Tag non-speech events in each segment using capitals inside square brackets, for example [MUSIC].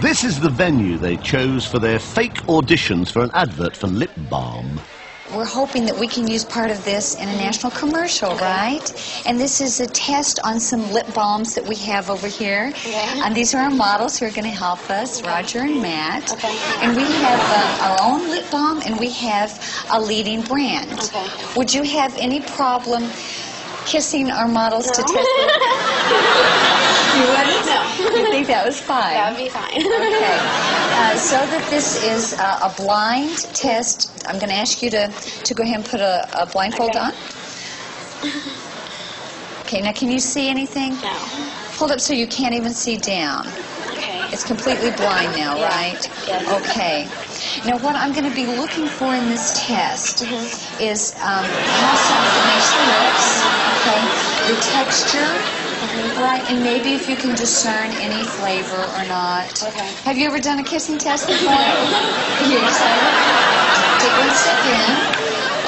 This is the venue they chose for their fake auditions for an advert for lip balm. We're hoping that we can use part of this in a national commercial, right? And this is a test on some lip balms that we have over here. Okay. And these are our models who are going to help us, Roger and Matt. Okay. And we have uh, our own lip balm and we have a leading brand. Okay. Would you have any problem kissing our models to test them? [LAUGHS] You wouldn't? No. You think that was fine? That would be fine. Okay. [LAUGHS] Uh, so that this is uh, a blind test, I'm going to ask you to, to go ahead and put a, a blindfold Okay. on. Okay, now can you see anything? No. Hold up so you can't even see down. Okay. It's completely blind now, Yeah. right? Yes. Okay. Now, what I'm going to be looking for in this test Mm-hmm. is um, how soft the lips, okay, the texture. Right, and maybe if you can discern any flavor or not. Okay. Have you ever done a kissing test before? You excited? Take one step in.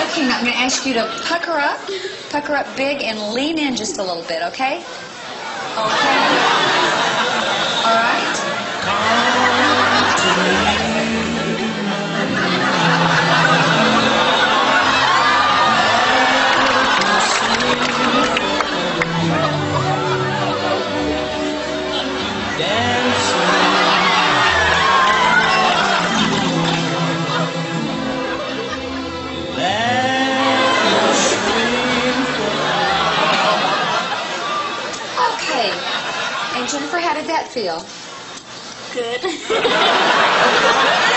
Okay, now I'm going to ask you to pucker up, pucker up big, and lean in just a little bit, okay? Okay. Jennifer, how did that feel? Good. [LAUGHS]